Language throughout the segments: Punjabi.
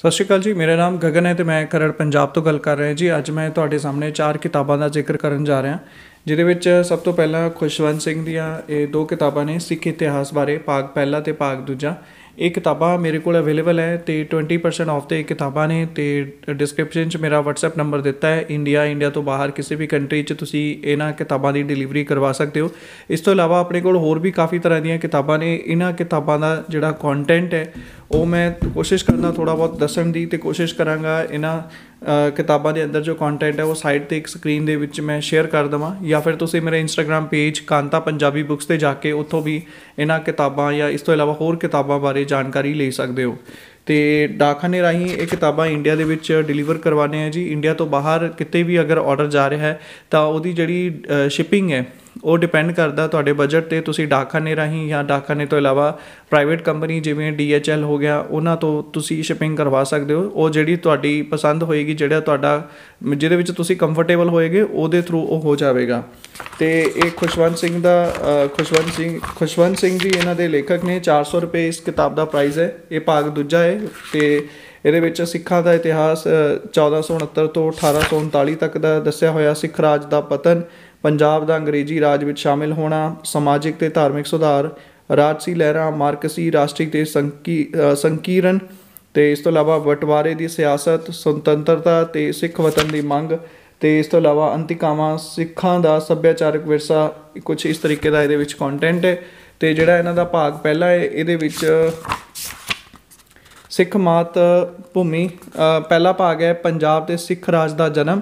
ਸਤਿ ਸ਼੍ਰੀ ਅਕਾਲ ਜੀ, ਮੇਰਾ ਨਾਮ ਗਗਨ ਹੈ ਤੇ ਮੈਂ ਖਰੜ, ਪੰਜਾਬ ਤੋਂ ਗੱਲ ਕਰ ਰਿਹਾ ਜੀ। ਅੱਜ ਮੈਂ ਤੁਹਾਡੇ ਸਾਹਮਣੇ ਚਾਰ ਕਿਤਾਬਾਂ ਦਾ ਜ਼ਿਕਰ ਕਰਨ ਜਾ ਰਿਹਾ ਜਿਹਦੇ ਵਿੱਚ ਸਭ ਤੋਂ ਪਹਿਲਾਂ ਖੁਸ਼ਵੰਤ ਸਿੰਘ ਦੀਆਂ ਇਹ ਦੋ ਕਿਤਾਬਾਂ ਨੇ, ਸਿੱਖ ਇਤਿਹਾਸ ਬਾਰੇ, ਭਾਗ ਪਹਿਲਾ ਤੇ ਭਾਗ ਦੂਜਾ। ਇਹ ਕਿਤਾਬਾਂ ਮੇਰੇ ਕੋਲ ਅਵੇਲੇਬਲ ਹੈ ਤੇ 20% ਆਫ ਤੇ ਇਹ ਕਿਤਾਬਾਂ ਨੇ ਤੇ ਡਿਸਕ੍ਰਿਪਸ਼ਨ 'ਚ ਮੇਰਾ WhatsApp ਨੰਬਰ ਦਿੱਤਾ ਹੈ। ਇੰਡੀਆ ਇੰਡੀਆ ਤੋਂ ਬਾਹਰ ਕਿਸੇ ਵੀ ਕੰਟਰੀ 'ਚ ਤੁਸੀਂ ਇਹਨਾਂ ਕਿਤਾਬਾਂ ਦੀ ਡਿਲੀਵਰੀ ਕਰਵਾ ਸਕਦੇ ਹੋ। ਇਸ ਤੋਂ ਇਲਾਵਾ ਆਪਣੇ ਕੋਲ ਹੋਰ ਵੀ ਕਾਫੀ ਤਰ੍ਹਾਂ ਦੀਆਂ ਕਿਤਾਬਾਂ ਨੇ। ਇਹਨਾਂ ਕਿਤਾਬਾਂ ਦਾ ਜਿਹੜਾ ਕੰਟੈਂਟ ਹੈ ਉਹ ਮੈਂ ਕੋਸ਼ਿਸ਼ ਕਰਨਾ ਥੋੜਾ ਬਹੁਤ ਦੱਸਣ ਦੀ ਤੇ ਕੋਸ਼ਿਸ਼ ਕਰਾਂਗਾ ਇਹਨਾਂ ਕਿਤਾਬਾਂ ਦੇ ਅੰਦਰ ਜੋ ਕੰਟੈਂਟ ਹੈ ਉਹ ਸਾਈਡ ਤੇ ਇੱਕ ਸਕਰੀਨ ਦੇ ਵਿੱਚ ਮੈਂ ਸ਼ੇਅਰ ਕਰ ਦਵਾਂ ਜਾਂ ਫਿਰ ਤੁਸੀਂ ਮੇਰੇ Instagram page Kanta Punjabi books ਤੇ ਜਾ ਕੇ ਉੱਥੋਂ ਵੀ ਇਹਨਾਂ ਕਿਤਾਬਾਂ ਜਾਂ ਇਸ ਤੋਂ ਇਲਾਵਾ ਹੋਰ ਕਿਤਾਬਾਂ ਬਾਰੇ ਜਾਣਕਾਰੀ ਲੈ ਸਕਦੇ ਹੋ। ਤੇ ਡਾਕਖਾਨੇ ਰਾਹੀਂ ਇਹ ਕਿਤਾਬਾਂ ਇੰਡੀਆ ਦੇ ਵਿੱਚ ਡਿਲੀਵਰ ਕਰਵਾਉਂਦੇ ਆ ਜੀ। ਇੰਡੀਆ ਤੋਂ ਬਾਹਰ ਕਿਤੇ ਵੀ ਅਗਰ ਆਰਡਰ ਜਾ ਰਿਹਾ ਹੈ, ਤਾਂ ਉਹਦੀ ਜਿਹੜੀ ਸ਼ਿਪਿੰਗ ਹੈ, ਉਹ ਡਿਪੈਂਡ ਕਰਦਾ ਤੁਹਾਡੇ ਬਜਟ ਤੇ। ਤੁਸੀਂ ਡਾਕਖਾਨੇ ਰਾਹੀਂ ਜਾਂ ਡਾਕਖਾਨੇ ਤੋਂ ਇਲਾਵਾ ਪ੍ਰਾਈਵੇਟ ਕੰਪਨੀ ਜਿਵੇਂ DHL ਹੋ ਗਿਆ, ਉਹਨਾਂ ਤੋਂ ਤੁਸੀਂ ਸ਼ਿਪਿੰਗ ਕਰਵਾ ਸਕਦੇ ਹੋ। ਉਹ ਜਿਹੜੀ ਤੁਹਾਡੀ ਪਸੰਦ ਹੋਏਗੀ, ਜਿਹੜਾ ਤੁਹਾਡਾ, ਜਿਹਦੇ ਵਿੱਚ ਤੁਸੀਂ ਕੰਫਰਟੇਬਲ ਹੋਏਗੇ, ਉਹਦੇ ਥਰੂ ਉਹ ਹੋ ਜਾਵੇਗਾ। ਤੇ ਇਹ ਖੁਸ਼ਵੰਤ ਸਿੰਘ ਦਾ ਖੁਸ਼ਵੰਤ ਸਿੰਘ ਖੁਸ਼ਵੰਤ ਸਿੰਘ ਜੀ ਇਹਨਾਂ ਦੇ ਲੇਖਕ ਨੇ। 400 ਰੁਪਏ ਇਸ ਕਿਤਾਬ ਦਾ ਪ੍ਰਾਈਸ ਹੈ। ਇਹ ਭਾਗ ਦੂਜਾ ਹੈ। ਤੇ ਇਹਦੇ ਵਿੱਚ ਸਿੱਖਾਂ ਦਾ ਇਤਿਹਾਸ ਅ, 1469 ਤੋਂ 1839 ਤੱਕ ਦਾ ਦੱਸਿਆ ਹੋਇਆ ਸਿੱਖ ਰਾਜ ਦਾ ਪਤਨ ਪੰਜਾਬ ਦਾ ਅੰਗਰੇਜ਼ੀ ਰਾਜ ਵਿੱਚ ਸ਼ਾਮਿਲ ਹੋਣਾ ਸਮਾਜਿਕ ਤੇ ਧਾਰਮਿਕ ਸੁਧਾਰ ਰਾਜਸੀ ਲਹਿਰਾਂ ਮਾਰਕਸੀ ਰਾਸ਼ਟਰੀ ਤੇ ਸੰਕੀ ਸੰਕੀਰਨ ਤੇ ਇਸ ਤੋਂ ਇਲਾਵਾ ਬਟਵਾਰੇ ਦੀ ਸਿਆਸਤ ਸੁਤੰਤਰਤਾ ਤੇ ਸਿੱਖ ਵਤਨ ਦੀ ਮੰਗ ਤੇ ਇਸ ਤੋਂ ਇਲਾਵਾ ਅੰਤਿਕਾਵਾਂ ਸਿੱਖਾਂ ਦਾ ਸੱਭਿਆਚਾਰਕ ਵਿਰਸਾ ਕੁਝ ਇਸ ਤਰੀਕੇ ਦਾ ਇਹਦੇ ਵਿੱਚ ਕੰਟੈਂਟ ਹੈ ਤੇ ਜਿਹੜਾ ਇਹਨਾਂ ਦਾ ਭਾਗ ਪਹਿਲਾ ਹੈ ਇਹਦੇ ਵਿੱਚ ਸਿੱਖ ਮਾਤ ਭੂਮੀ ਪਹਿਲਾ ਭਾਗ ਹੈ ਪੰਜਾਬ ਦੇ ਸਿੱਖ ਰਾਜ ਦਾ ਜਨਮ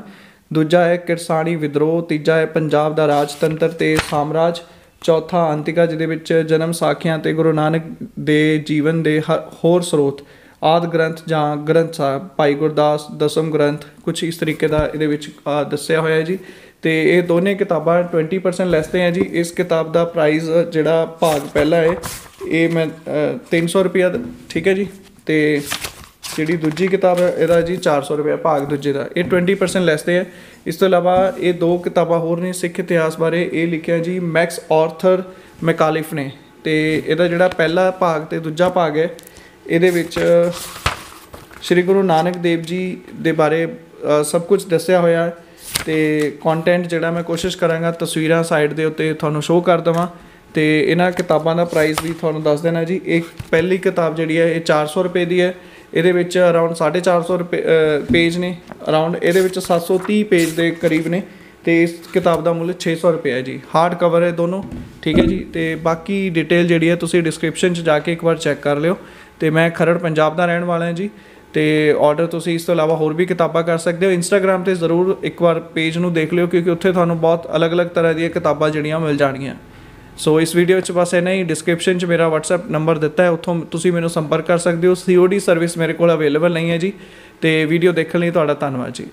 ਦੂਜਾ ਹੈ ਕਿਰਸਾਣੀ ਵਿਦਰੋਹ ਤੀਜਾ ਹੈ ਪੰਜਾਬ ਦਾ ਰਾਜਤੰਤਰ ਤੇ ਸਾਮਰਾਜ ਚੌਥਾ ਅੰਤਿਕਾ ਜਿਹਦੇ ਵਿੱਚ ਜਨਮ ਸਾਖੀਆਂ ਤੇ ਗੁਰੂ ਨਾਨਕ ਦੇ ਜੀਵਨ ਦੇ ਹ- ਹੋਰ ਸਰੋਤ ਆਦ ਗ੍ਰੰਥ ਜਾਂ ਗ੍ਰੰਥ ਸਾਹਿਬ ਭਾਈ ਗੁਰਦਾਸ ਦਸਮ ਗ੍ਰੰਥ ਕੁਝ ਇਸ ਤਰੀਕੇ ਦਾ ਇਹਦੇ ਵਿੱਚ ਦੱਸਿਆ ਹੋਇਆ ਹੈ ਜੀ। ਤੇ ਇਹ ਦੋਨੇ ਕਿਤਾਬਾਂ 20% ਲੈਸ ਤੇ ਹੈ ਜੀ। ਇਸ ਕਿਤਾਬ ਦਾ ਪ੍ਰਾਈਸ ਜਿਹੜਾ ਭਾਗ ਪਹਿਲਾ ਹੈ ਇਹ ਮੈਂ ਅ, 300 ਰੁਪਿਆ ਠੀਕ ਹੈ ਜੀ? ਤੇ ਜਿਹੜੀ ਦੂਜੀ ਕਿਤਾਬ ਹੈ, ਇਹਦਾ ਜੀ 400 ਰੁਪਏ ਭਾਗ ਦੂਜੇ ਦਾ। ਇਹ 20% ਲੈਸ ਤੇ ਹੈ। ਇਸ ਤੋਂ ਇਲਾਵਾ ਇਹ ਦੋ ਕਿਤਾਬਾਂ ਹੋਰ ਨੇ ਸਿੱਖ ਇਤਿਹਾਸ ਬਾਰੇ। ਇਹ ਲਿਖਿਆ ਜੀ ਮੈਕਸ ਆਰਥਰ ਮੈਕਾਲਿਫ ਨੇ। ਤੇ ਇਹਦਾ ਜਿਹੜਾ ਪਹਿਲਾ ਭਾਗ ਤੇ ਦੂਜਾ ਭਾਗ ਹੈ, ਇਹਦੇ ਵਿੱਚ ਸ਼੍ਰੀ ਗੁਰੂ ਨਾਨਕ ਦੇਵ ਜੀ ਦੇ ਬਾਰੇ ਸਭ ਕੁਝ ਦੱਸਿਆ ਹੋਇਆ ਹੈ। ਤੇ ਕੰਟੈਂਟ ਜਿਹੜਾ ਮੈਂ ਕੋਸ਼ਿਸ਼ ਕਰਾਂਗਾ ਤਸਵੀਰਾਂ ਸਾਈਡ ਦੇ ਉੱਤੇ ਤੁਹਾਨੂੰ ਸ਼ੋਅ ਕਰ ਦਵਾਂ। ਤੇ ਇਹਨਾਂ ਕਿਤਾਬਾਂ ਦਾ ਪ੍ਰਾਈਸ ਵੀ ਤੁਹਾਨੂੰ ਦੱਸ ਦੇਣਾ ਜੀ। ਇਹ ਪਹਿਲੀ ਕਿਤਾਬ ਜਿਹੜੀ ਹੈ, ਇਹ 400 ਰੁਪਏ ਦੀ ਹੈ। ਇਹਦੇ ਵਿੱਚ ਅਰਾਊਂਡ 450 ਰੁਪਏ ਪੇਜ ਨੇ। ਅਰਾਊਂਡ ਇਹਦੇ ਵਿੱਚ 730 ਪੇਜ ਦੇ ਕਰੀਬ ਨੇ। ਤੇ ਇਸ ਕਿਤਾਬ ਦਾ ਮੁੱਲ 600 ਰੁਪਏ ਹੈ ਜੀ। ਹਾਰਡ ਕਵਰ ਹੈ ਦੋਨੋਂ, ਠੀਕ ਹੈ ਜੀ। ਤੇ ਬਾਕੀ ਡਿਟੇਲ ਜਿਹੜੀ ਹੈ, ਤੁਸੀਂ ਡਿਸਕ੍ਰਿਪਸ਼ਨ 'ਚ ਜਾ ਕੇ ਇੱਕ ਵਾਰ ਚੈੱਕ ਕਰ ਲਿਓ। ਤੇ ਮੈਂ ਖਰੜ, ਪੰਜਾਬ ਦਾ ਰਹਿਣ ਵਾਲਾ ਹਾਂ ਜੀ। ਤੇ ਆਰਡਰ ਤੁਸੀਂ ਇਸ ਤੋਂ ਇਲਾਵਾ ਹੋਰ ਵੀ ਕਿਤਾਬਾਂ ਕਰ ਸਕਦੇ ਹੋ। ਇੰਸਟਾਗ੍ਰam ਤੇ ਜ਼ਰੂਰ ਇੱਕ ਵਾਰ ਪੇਜ ਨੂੰ ਦੇਖ ਲਿਓ, ਕਿਉਂਕਿ ਉੱਥੇ ਤੁਹਾਨੂੰ ਬਹੁਤ ਅਲੱਗ-ਅਲੱਗ ਤਰ੍ਹਾਂ ਦੀਆਂ ਕਿਤਾਬਾਂ ਜਿਹੜੀਆਂ ਮਿਲ ਜਾਣਗੀਆਂ। ਸੋ ਇਸ ਵੀਡੀਓ 'ਚ ਬਸ ਇਹਨਾਂ ਹੀ। ਡਿਸਕ੍ਰਿਪਸ਼ਨ 'ਚ ਮੇਰਾ WhatsApp ਨੰਬਰ ਦਿੱਤਾ ਹੈ। ਉੱਥੋਂ ਤੁਸੀਂ ਮੈਨੂੰ ਸੰਪਰਕ ਕਰ ਸਕਦੇ ਹੋ। COD ਸਰਵਿਸ ਮੇਰੇ ਕੋਲ ਅਵੇਲੇਬਲ ਨਹੀਂ ਹੈ ਜੀ। ਤੇ ਵੀਡੀਓ ਦੇਖਣ ਲਈ ਤੁਹਾਡਾ ਧੰਨਵਾਦ ਜੀ।